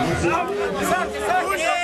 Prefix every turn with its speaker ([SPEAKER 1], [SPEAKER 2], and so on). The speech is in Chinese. [SPEAKER 1] さあ、そし